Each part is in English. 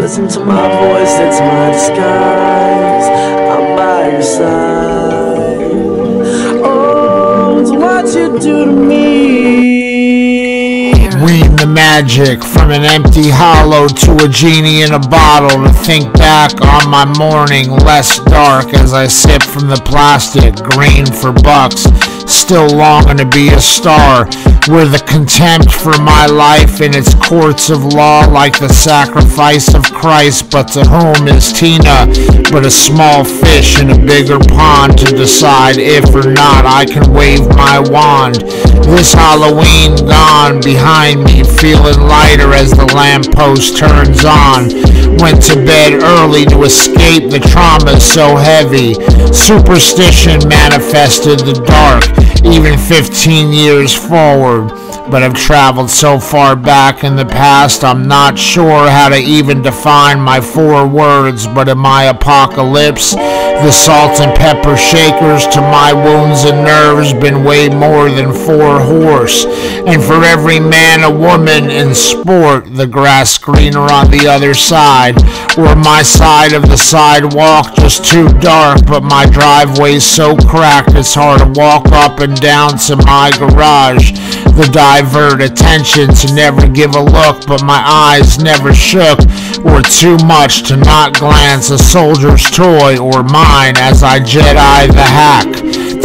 Listen to my voice, it's my disguise. I'm by your side. Oh, it's what you do to me. Wean the magic from an empty hollow to a genie in a bottle to think back on my morning less dark as I sip from the plastic, green for bucks, still longing to be a star. Where the contempt for my life in its courts of law, like the sacrifice of Christ, but to whom is Tina but a small fish in a bigger pond to decide if or not I can wave my wand. This Halloween gone behind me, feeling lighter as the lamppost turns on. Went to bed early to escape the trauma so heavy. Superstition manifested the dark, even 15 years forward. But I've traveled so far back in the past, I'm not sure how to even define my four words. But in my apocalypse, the salt and pepper shakers to my wounds and nerves been way more than four horse. And for every man, a woman in sport, the grass greener on the other side. Or my side of the sidewalk just too dark, but my driveway's so cracked it's hard to walk up and down to my garage. The divert attention to never give a look, but my eyes never shook, or too much to not glance a soldier's toy or mine as I Jedi the hack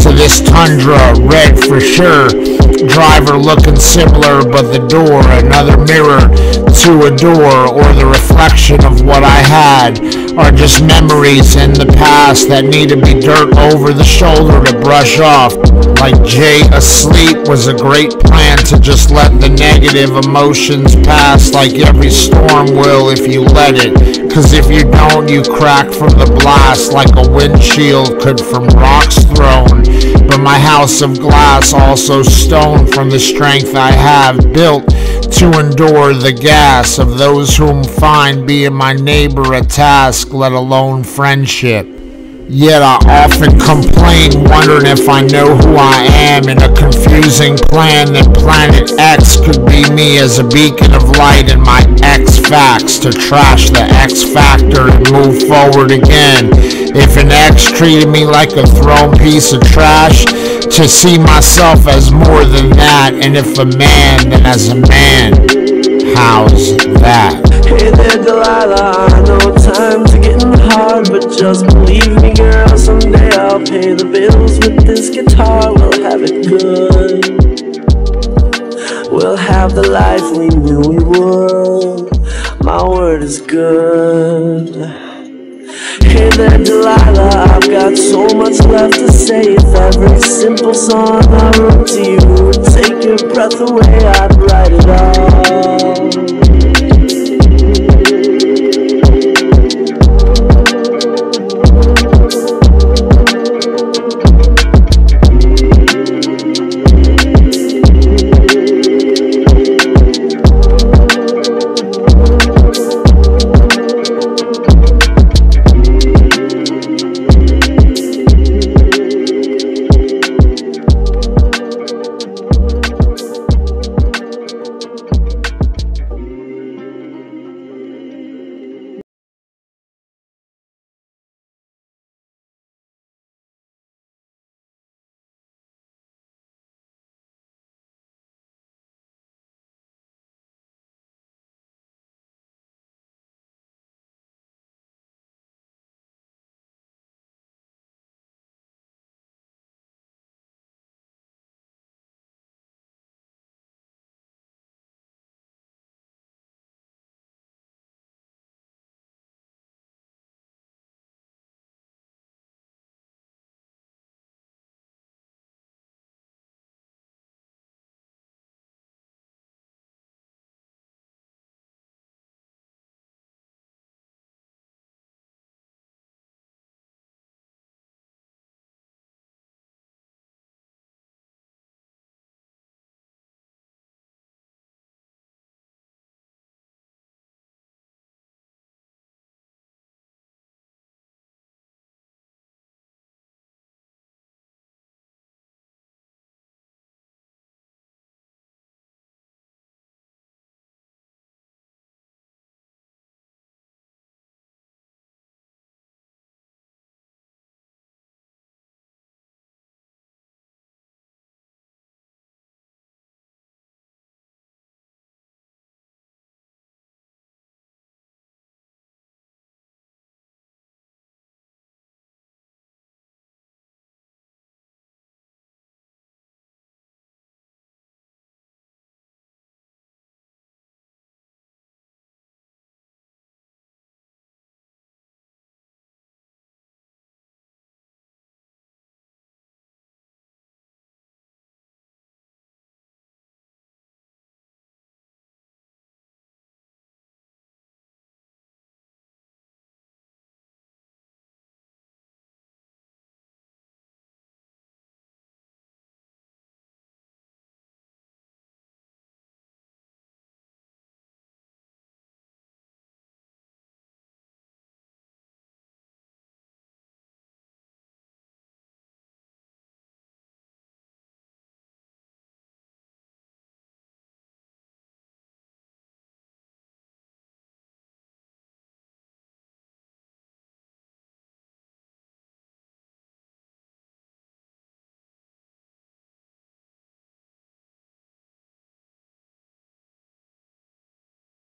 to this tundra, red for sure. Driver looking similar, but the door another mirror to a door, or the reflection of what I had are just memories in the past that need to be dirt over the shoulder to brush off. Like Jay asleep was a great plan to just let the negative emotions pass like every storm will if you let it. Cause if you don't, you crack from the blast like a windshield could from rocks thrown. My house of glass also stone from the strength I have built to endure the gas of those whom find being my neighbor a task, let alone friendship. Yet I often complain, wondering if I know who I am in a confusing plan that Planet X could be me as a beacon of light in my X facts to trash the X factor and move forward again. If an ex treated me like a thrown piece of trash, to see myself as more than that, and if a man, then as a man. How's that? Hey there, Delilah, I know times are getting hard, but just believe me, girl, someday I'll pay the bills with this guitar. We'll have it good. We'll have the life we knew we would. My word is good. Hey there, Delilah, I've got so much left to say. If every simple song I wrote to you would take your breath away, I'd write it all.